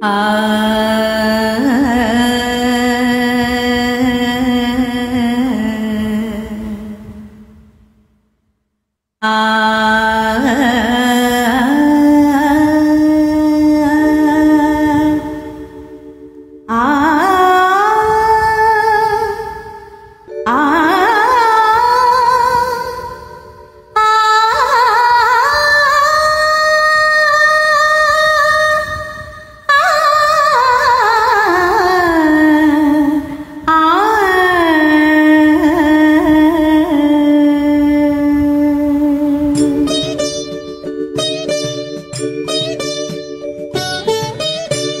Ah, ah.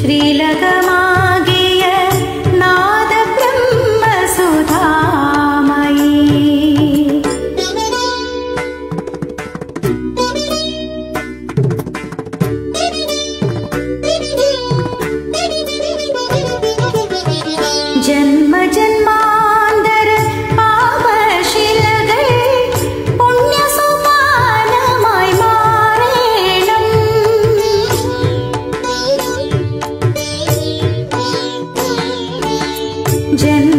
Shri. Jan